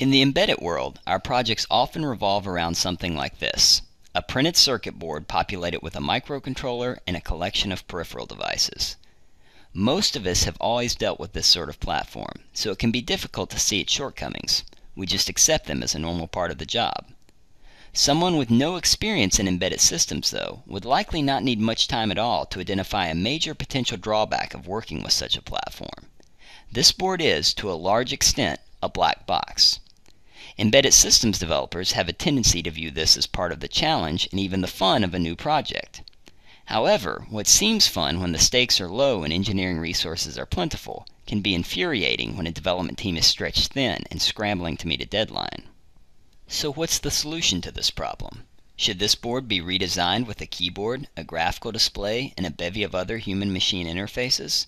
In the embedded world, our projects often revolve around something like this a printed circuit board populated with a microcontroller and a collection of peripheral devices. Most of us have always dealt with this sort of platform, so it can be difficult to see its shortcomings. We just accept them as a normal part of the job. Someone with no experience in embedded systems, though, would likely not need much time at all to identify a major potential drawback of working with such a platform. This board is, to a large extent, a black box. Embedded systems developers have a tendency to view this as part of the challenge and even the fun of a new project. However, what seems fun when the stakes are low and engineering resources are plentiful can be infuriating when a development team is stretched thin and scrambling to meet a deadline. So what's the solution to this problem? Should this board be redesigned with a keyboard, a graphical display, and a bevy of other human-machine interfaces?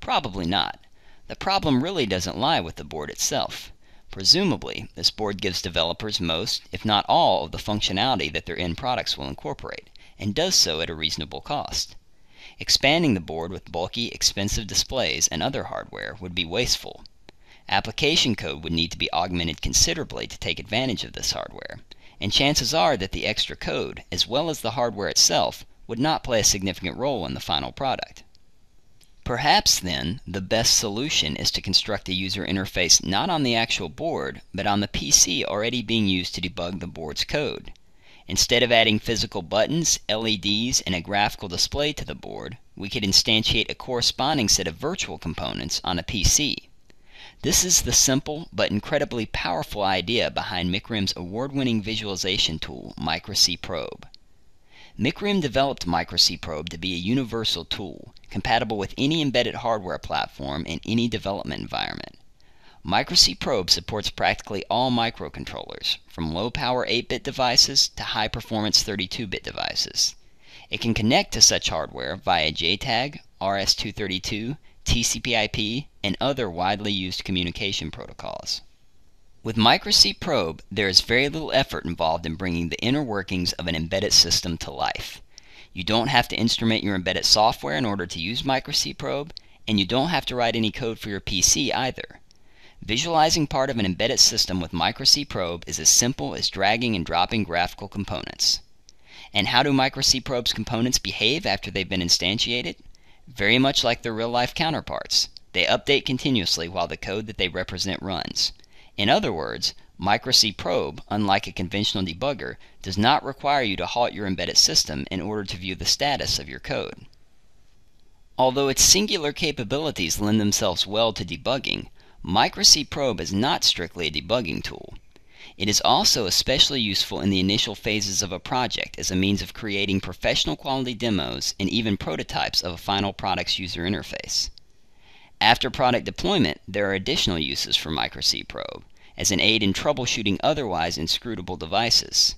Probably not. The problem really doesn't lie with the board itself. Presumably, this board gives developers most, if not all, of the functionality that their end products will incorporate, and does so at a reasonable cost. Expanding the board with bulky, expensive displays and other hardware would be wasteful. Application code would need to be augmented considerably to take advantage of this hardware, and chances are that the extra code, as well as the hardware itself, would not play a significant role in the final product. Perhaps, then, the best solution is to construct a user interface not on the actual board, but on the PC already being used to debug the board's code. Instead of adding physical buttons, LEDs, and a graphical display to the board, we could instantiate a corresponding set of virtual components on a PC. This is the simple but incredibly powerful idea behind Micrium's award-winning visualization tool, MicroC Probe. Micrium developed MicroC Probe to be a universal tool, compatible with any embedded hardware platform in any development environment. MicroC Probe supports practically all microcontrollers, from low-power 8-bit devices to high-performance 32-bit devices. It can connect to such hardware via JTAG, RS-232, TCP/IP, and other widely used communication protocols. With MicroC Probe, there is very little effort involved in bringing the inner workings of an embedded system to life. You don't have to instrument your embedded software in order to use MicroC Probe, and you don't have to write any code for your PC either. Visualizing part of an embedded system with MicroC Probe is as simple as dragging and dropping graphical components. And how do MicroC Probe's components behave after they've been instantiated? Very much like their real life counterparts. They update continuously while the code that they represent runs. In other words, MicroC Probe, unlike a conventional debugger, does not require you to halt your embedded system in order to view the status of your code. Although its singular capabilities lend themselves well to debugging, MicroC Probe is not strictly a debugging tool. It is also especially useful in the initial phases of a project as a means of creating professional quality demos and even prototypes of a final product's user interface. After product deployment, there are additional uses for MicroC Probe, as an aid in troubleshooting otherwise inscrutable devices.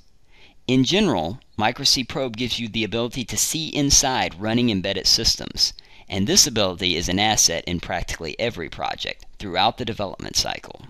In general, MicroC Probe gives you the ability to see inside running embedded systems, and this ability is an asset in practically every project throughout the development cycle.